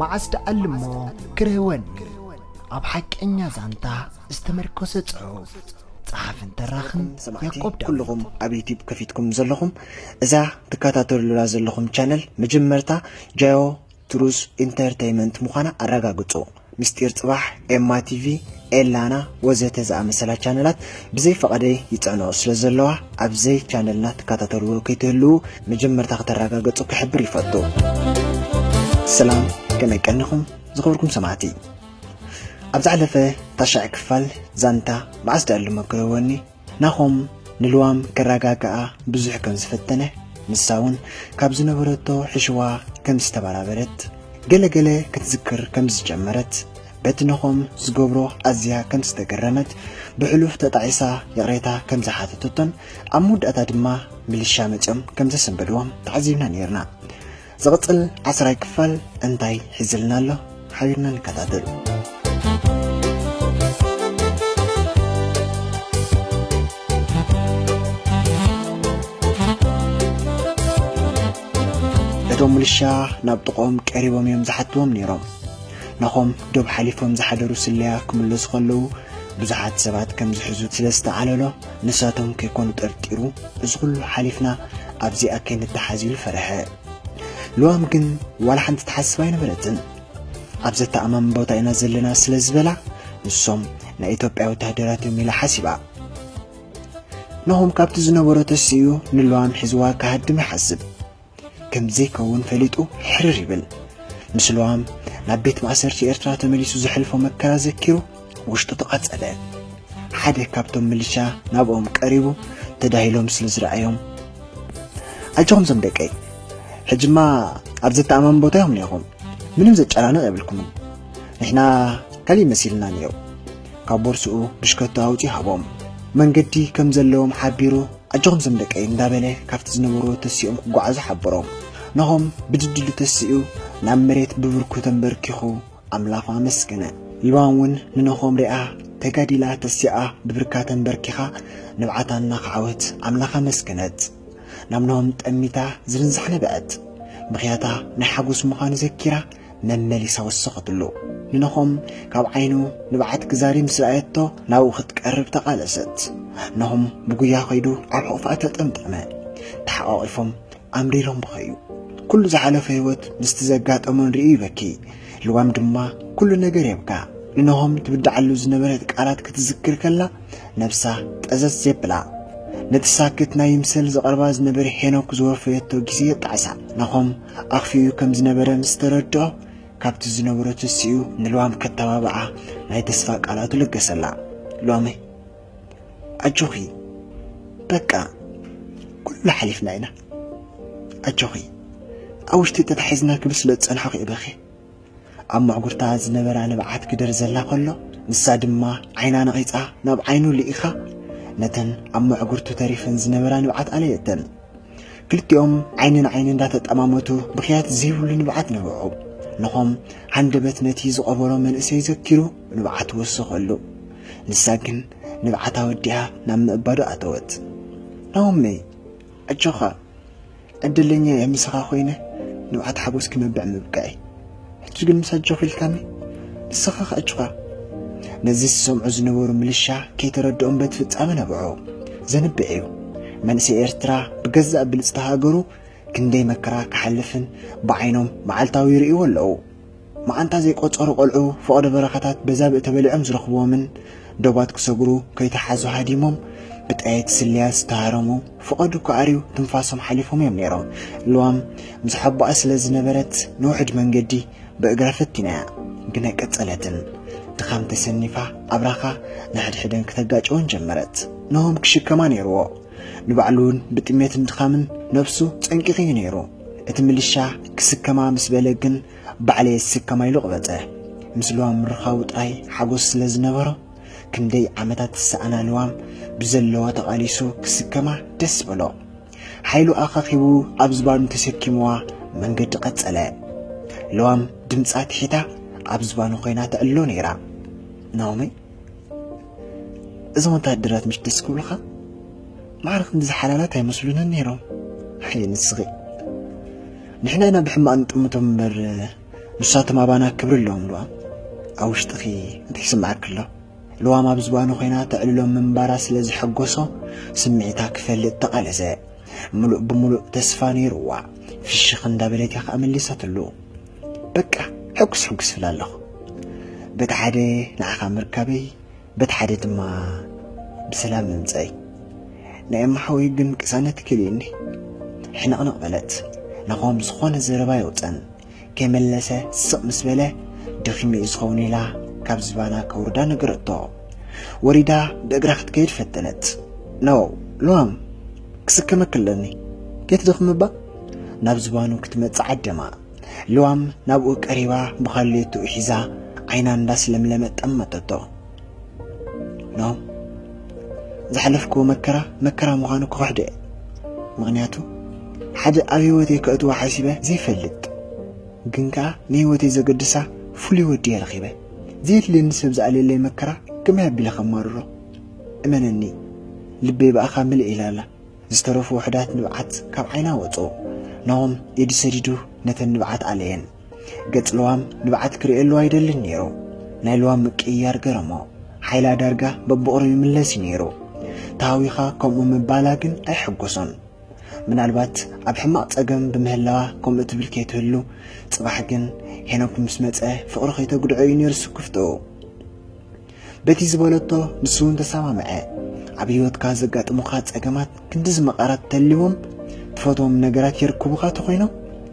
معست علمو كرهون اب حق انيا زانتا استمركوس تصوف صحاف انترخن يعقوب كلهم اب يوتيوب كفيتكم زلهم اذا تكاتاتور لولا زلهم شانل مجمرتا جايو تروس انترتينمنت مخانا ارغاغتو مستير صباح ام تي في إلانا وزيت زعم سلا شانلات بزي فقدي يتعنو سلا زلوا أبزي شانلنا تكاتاتور وكيتلو مجمر تاخت الرقا قطو كحبر يفضو سلام ከመይ ቀኒኹም ዝኸብርኩም ሰማዕቲ ኣብ ዝዓለፈ ታሻዕ ክፋል ዛንታ መዓስ ዳኣሉ መክረወኒ ናኾም ንልዋም ከረጋግኣ ብዙሕ ከም ዝፈተነ ንሳ እውን ካብ ዝነበረቶ ሕሽዋ ከም ዝተባራበረት ገለገለ ክትዝክር ከም ዝጨመረት በቲ ንኾም ዝገብሮ ኣዝያ ከም ዝተገረመት ብሕሉፍ ተጣዒሳ የቕሬታ ከም ዝሓተተቶን ኣብ መወዳእታ ድማ ምልሻ መፅኦም ከም ዘሰንበድዎም ተዓዚብና ነርና ዝቕፅል ዓስራይ ክፋል እንታይ ሒዝልና ኣሎ ሓቢርና ንከታተሉ እቶም ምልሻ ናብ ጥቆም ቀሪቦም እዮም ዝሓትዎም ነይሮም ንኾም ዶብ ሓሊፎም ዝሓደሩ ስለያ ክምለሱ ከለዉ ብዙሓት ሰባት ከም ዝሕዙ ስለ ዝተዓለሎ ንሳቶም ከይኮኑ ጠርጢሩ እዚ ኩሉ ሓሊፍና ኣብዚኣ ከይንተሓዝ ፈርሐ لوام گن ول حنت تحس وای نبردن. عبزت آمام باوت اینا زل ناسل زبلا نسوم نایتو پیوت هدراتیو میل حسی با. نهم کابت زنورات سیو نلوام حزوا که هدم حسب. کم زیکون فلیتو حرریبل. نسلوام نبیت مأسرتی ارتراتو ملیسو زحلفو مکرا ذکرو وش تطقت اله. حده کابتون ملیشا نبوم قریبو تدهیلوم سلز رأیوم. اجوم زم دکه. ሕጂማ ኣብ ዘተኣማን ቦታ ይኹም ነኹም ምንም ዘጨናንቕ የብልኩምን ንሕና ካሊእ መሲልና ነይሩ ካብ ቦርስኡ ብሽከቱ ኣውፂኡ ሃቦም መንገዲ ከም ዘለዎም ሓቢሩ ኣጆኹም ዘምደቀይ እንዳበለ ካብቲ ዝነበሩ ተሲኦም ክጓዓዙ ሓብሮም ንኹም ብድድሉ ተሲኡ ናብ መሬት ብብርኩ ተንበርኪኹ ኣምላኽ መስገነ ሊባን እውን ንንኾም ሪኣ ተጋዲላ ተሲኣ ብብርካ ተንበርኪኻ ንብዓታና ክዓወት ኣምላኻ መስገነት ናብ ናቦም ጠሚታ ዝርንዛሕ ነበአት ብኽያታ ናይ ሓጎስ ምዃኑ ዘኪራ መመሊሳ ወሰኸትሉ ንንኾም ካብ ዓይኑ ንብዓት ግዛሪ ምስ ረአየቶ ናብኡ ክትቀርብ ተቓለሰት ንኹም ብጉያ ኸይዱ ኣብ ሕቑፋ ተጠምጠመ ተሓቋቒፎም ኣምሪሮም ብኸዩ ኩሉ ዝሓለፈ ህይወት ምስቲ ዘጋጠሞ ንርኢ ይበኪ ልዋም ድማ ኩሉ ነገር የብካ ንንሆም ትብዳዓሉ ዝነበረት ቃላት ክትዝክር ከላ ነብሳ ጠዘዝ የብላ نتساكت نايم سل زغرباز نبر حينو كزوفيتو جزية تعسا نخم أخفيو كم زنبرا مستردو كابت زنبرو تسيو نلوام كتوابعا ناي تسفاك على طولق سلا لوامي أجوخي بكا كل حليف ناينا أجوخي أوش تتحزنا كبسلة تسنحق إبخي أما عقورتا زنبرا نبعات كدر زلا قلو نسادم ما عينانا غيطا نب عينو لإخا ነተን ኣብ ምዕጉርቱ ተሪፈን ዝነበራ ንብዓት ኣለየተን ክልቲኦም ዓይንን ዓይን እንዳተጠማመቱ ምክንያት ዘይብሉ ንብዓት ነብዑ ንኾም ሃንደበት ነቲ ዝቐበሮ መንእሰይ ዘኪሩ ንብዓት ወስኸሉ ንሳ ግን ንብዓታ ወዲኣ ናብ ምእባዶ ኣተወት ናውመይ ኣጆኻ ዕድለኛ እየ ምስኻ ኮይነ ንብዓት ሓጎስ ክመብዕ ምብቃዒ ሕጂ ግን ምስ ኣጆኽ ኢልካኒ ንስኻ ከ ኣጅኻ ነዚ ዝሰምዑ ዝነበሩ ምልሻ ከይተረድኦም ከይተረድኦምበት ፍጻመ ነብዖ ዘንብዕ እዩ መንእሰይ ኤርትራ ብገዛእ ብልፅቲ ሃገሩ ክንደይ መከራ ክሓልፍን ብዓይኖም መዓልታዊ ይርእዎ ኣለዉ መዓንታ ዘይቆፀሩ ቆልዑ ፍቕዲ በረኻታት በዛብእ ተበሊዖም ዝረኽብዎምን ዶባት ክሰግሩ ከይተሓዙ ሃዲሞም ብጣየት ስልያ ዝተሃረሙ ፍቐዱ ክኣርዩ ትንፋሶም ሓሊፎም እዮም ነይሮም ልዋም ምስ ሓቦኣ ስለ ዝነበረት ንውሕድ መንገዲ ብእግራ ፈቲናያ ግነ ቀጸለትን እትኻም ተሰኒፋ ኣብራኻ ንሕድሕደን ክተጋጭወን ጀመረት ንሆም ክሽከማ ነይርዎ ንባዕሉ እውን ብጥሜት ድኻምን ነብሱ ፀንቂቕ እዩ ነይሩ እቲ ምልሻ ክስከማ ምስ በለ ግን ባዕለየ ዝስከማ ኢሉ ቕበፀ ምስ ልዋም ምርኻቡ ጥራይ ሓጎስ ስለ ዝነበሮ ክንደይ ዓመታት ዝሰኣና ልዋም ብዘለዎ ተቓሊሱ ክስከማ ደስ በሎ ሓይሉ ኣኻኺቡ ኣብ ዝባኑ ተሰኪምዋ መንገዲ ቀጸለ ልዋም ድምፃ ትሒታ ኣብ ዝባኑ ኮይና ተዕሎ ነይራ ናኦሚ እዞም ወታደራት ምሽ ደስ ክብልካ ማዕርክን ዝሓላላት ኣይመስሉንን ነይሮም ሓየ ንስኺ ንሕና ኢና ብሕማቅ ንጥምቶም እምበር ንሳቶም ኣባና ክብሪ ኣለዎም ልዋ ኣብ ውሽጢ ኺ እንታይ ይስምዓክ ኣሎ ልዋም ኣብ ዝባኑ ኮይና ተዕልሎም ምንባራ ስለ ዝሐጎሶ ስምዒታ ክፈልጥ ተቓለሰ ሙሉእ ብምሉእ ተስፋ ነይሩዋ ፍሽኽ እንዳበለት እያ ከዓ መሊሳትሉ በቃ ሕጉስ ሕጉስ ይብል ኣለኹ بتحدي نعقا مركبي بتحدي تما بسلام نمزي نعم حوي قن كسانة كليني حنا أنا قلت نقوم سخون الزربايوتن وطن كامل لسا سق مسبلة دخيمي إزخوني لا كابزبانا كوردان قرطو وريدا دقرخت كير فتنت نو لوام كسك مكلني كيت دخم با نابزبانو كتمت عدما لوام نابوك أريوا بخليتو إحزا ዓይና እንዳስለምለመ ጠመጠቶ ኖም ዝሓለፍክዎ መከራ መከራ ምዃኑ ክኩሕደ እየ ምክንያቱ ሓደ ኣብ ህይወተይ ክእትዋ ሓሲበ ዘይፈልጥ ግን ከዓ ንህይወተይ ዘገድሳ ፍሉይ ወዲ እየ ረኺበ ዘየድልየኒ ሰብ ዝኣለየለይ መከራ ከመይ ኣቢለ ከማርሮ እመነኒ ልበይ በኣኻ ምልእ ኢላ ኣላ ዝተረፉ ውሕዳት ንብዓት ካብ ዓይና ወፅኡ ናዎም የዲሰዲዱ ነተን ንብዓት ኣለየን ገጽ ለዋም ንብዓት ክርእየሉ ኣይደልን ነይሩ ናይ ለዋም ምቅያር ገረሞ ሓይላ ዳርጋ በብቑሩ ይምለስ እዩ ነይሩ ተሃዊኻ ከምኡ ምባላ ግን ኣይሕጐሶን ምናልባት ኣብ ሕማቕ ጸገም ብምህላዋ ከምኡ ትብል ከይትህሉ ጽባሕ ግን ሄኖክ ምስ መጸ ፍቕሪ ከይተጉድዖ እዩ ነይሩ ስክፍቶ በቲ ዝበለቶ ንስ እውን ተሰማምዐ ኣብ ህይወትካ ዘጋጥሙኻ ጸገማት ክንዲ ዝመቐራት ተልዎም ትፈትዎም ነገራት የርክቡኻ ተኾይኖም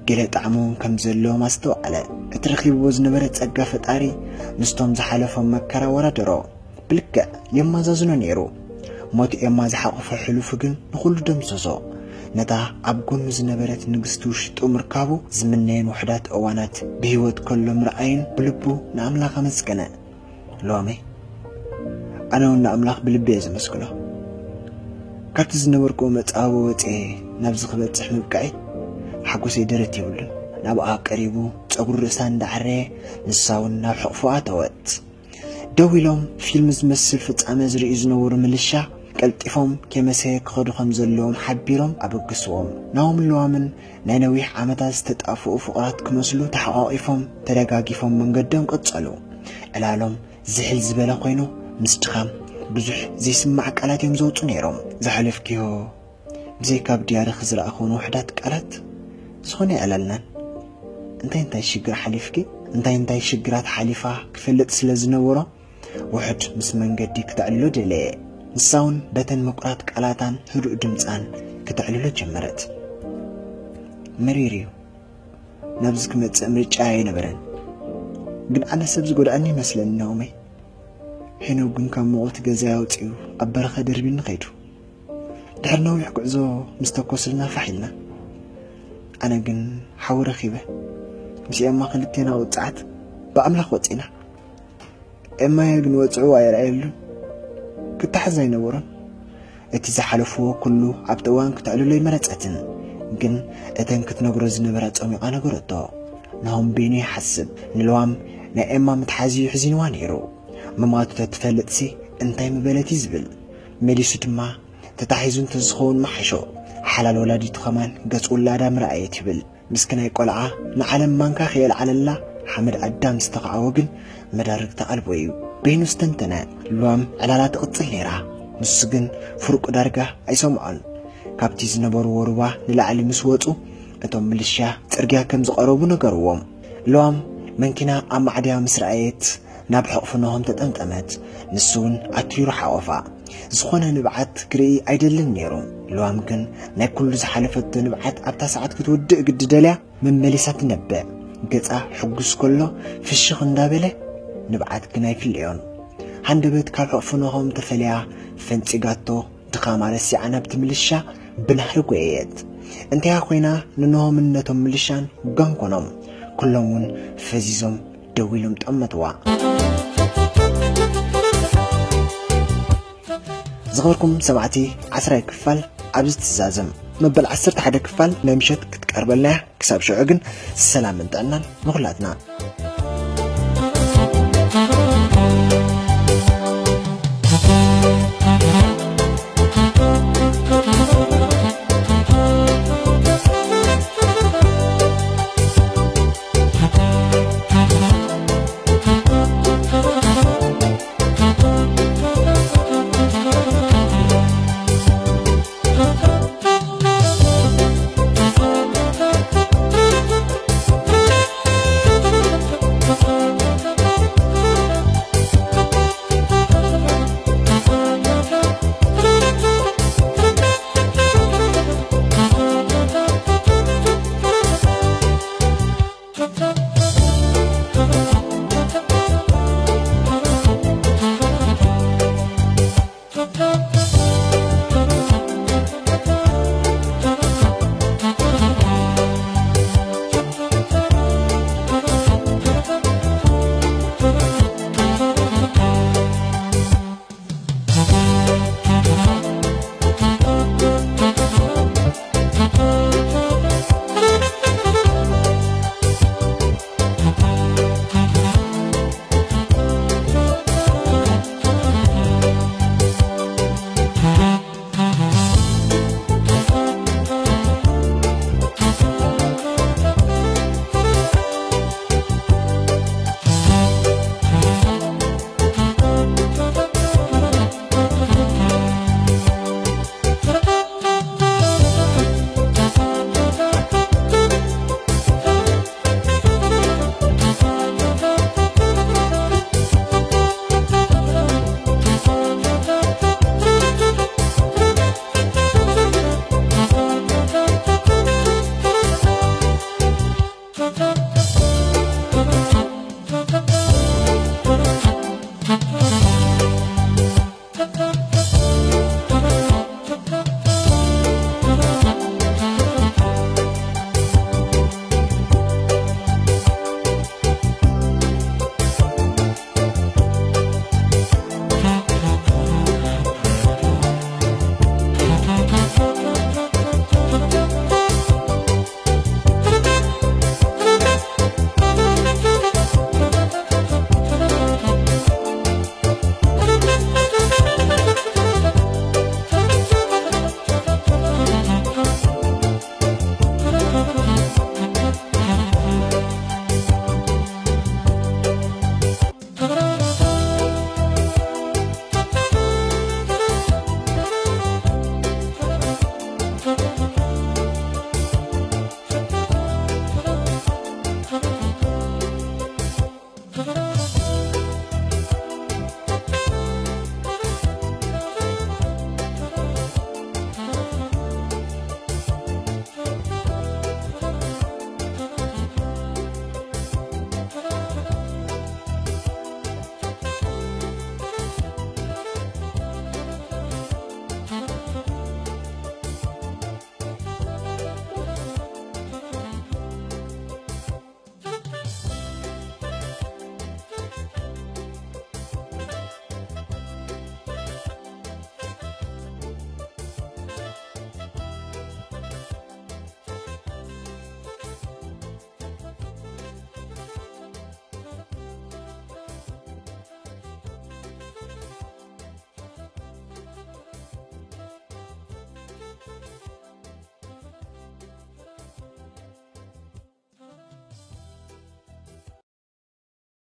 قلة عمو كم زلو مستو على اترخي بوز نبرت أقفة عري نستوم زحلفة مكرا وردرو بلكا يما زازنو نيرو موت يما زحاق فحلو فقن نخل دم سوزو نتا أبقون زنبرت نقستو شيت أمر كابو زمنين وحدات أوانات بهوت كل مرأين بلبو ناملا خمسكنا لومي أنا ون ناملا بلبي زمسكنا كارت زنبركو متعابو وتي نبزخ بتحمل كعيد ሓጎሰይ ደረት የብሉን ናብኣ ቀሪቡ ፀጉሪ ርእሳ እንዳዓረየ ንሳ እውን ናብ ሕቕፎኣ ተወት ደው ኢሎም ፊልም ዝመስል ፍጻመ ዝርኢ ዝነበሩ ምልሻ ቀልጢፎም ከመሰየ ክኸዱ ከም ዘለዎም ሓቢሮም ኣበግስዎም ናዎም ለዋምን ናይ ነዊሕ ዓመታት ዝተጣፍኡ ፍቕራት ክመስሉ ተሓቋቂፎም ተደጋጊፎም መንገዶም ቀጸሉ ዕላሎም ዝሕል ዝበለ ኮይኑ ምስ ድኻም ብዙሕ ዘይስማዕ ቃላት እዮም ዘውፁ ነይሮም ዝሓለፍክዮ ብዘይካብ ድያርክ ዝረእኹውን ውሕዳት ቃላት ዝኾነ ኣለልናን እንታይ እንታይ ሽግር ሓሊፍኪ እንታይ እንታይ ሽግራት ሓሊፋ ክፈልጥ ስለ ዝነበሮ ውሑድ ምስ መንገዲ ክትዕልሎ ደለየ ንሳ እውን በተን ምቁራት ቃላታን ህዱእ ድምፃን ክትዕልሎ ጀመረት መሪር እዩ ናብዚ ክመፅእ ምርጫ ኣይነበረን ግን ኣነ ሰብ ዝጎዳእኒ ይመስለኒ ናውሜ ሄኖብ ግን ካብ ሞቆት ገዛ ያውፅኡ ኣብ በረኸ ደርቢ ንኸይዱ ድሕሪ ነዊሕ ጉዕዞ ምስ ተኮስልና ፋሒልና أنا جن حور خيبة مش أما خلتينا وتعت بأملك وتينا أما يجن وتعوا يا رجل كنت حزين ورا أتي زحلفوه كله عبتوان كنت أقول لي مرت أتن جن أتن كنت نجرز نبرت أمي أنا جرت نهم بيني حسب نلوام نا أما متحزي حزين وانيرو ما تتفلت سي أنتي مبلتي زبل ملي ستما تتحزون تزخون محشو ሓላል ወላዲቱ ኸማን ገጹ ውላዳ ምርኣየት ይብል ምስክናይ ቈልዓ ንዓለም ማንካ ኽየልዓለላ ሓመድ ኣዳም ዝተኸዓወ ግን መዳርግ ተቐልቦ እዩ በይኑ ዝተንተነ ልዋም ዕላላ ትቕጽል ነይራ ንሱ ግን ፍርቁ ዳርጋ ኣይሰምዖን ካብቲ ዝነበርዎ ሩባ ንላዕሊ ምስ ወፁ እቶም ምልሽያ ጽርግያ ከም ዝቐረቡ ነገርዎም ልዋም መንኪና ኣብ ማዕድያ ምስ ረኣየት ናብ ሕቕፍኖም ተጠምጠመት ንሱውን ኣትሩ ረሓቖፋ ዝኾነ ንብዓት ክርኢ ኣይደልን ነይሩ ልዋም ግን ናይ ኩሉ ዝሓለፈቶ ንብዓት ኣብታ ሰዓት ክትውድእ ግዲ ደልያ መመሊሳ ትነብዕ ገፃ ሕጉስ ከሎ ፍሽኽ እንዳበለ ንብዓት ግን ኣይፍልዮን ሃንደበት ካብ ሕቕፍኖኸም ተፈለያ ፈንፂጋቶ ድኻ ማለት ናብቲ ምልሻ ብናሕሪ ጐየየት እንተያ ኮይና ንንሆምነቶም ምልሻን ጓንኮኖም ኩሎም እውን ፈዚዞም ደው ኢሎም ጠመትዋ زغوركم سمعتي عشرة كفال عبز تزازم مبل عشرة حدا كفال نمشت كتقربلنا كساب شعقن السلام انتقنا مغلاتنا